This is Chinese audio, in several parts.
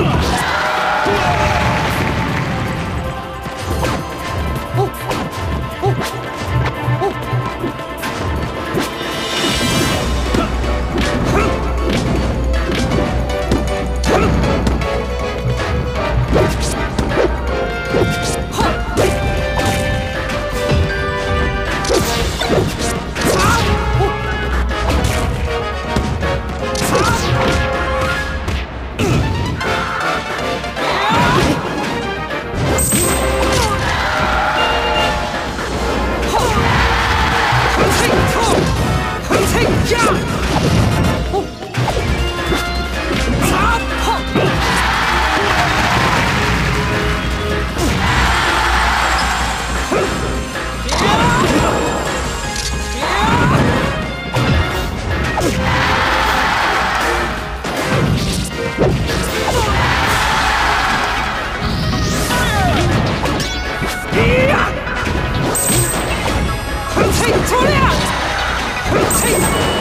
了。呀！啊！跑！呀！呀！呀！呀！快点出来！快点！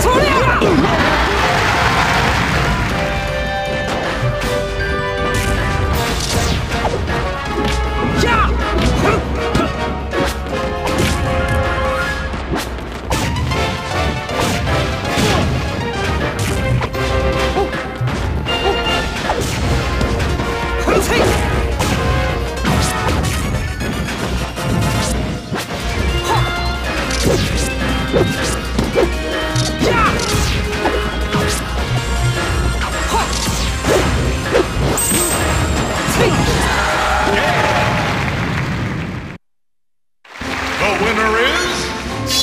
冲呀！下，横，横，横飞，横。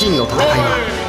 真の戦いは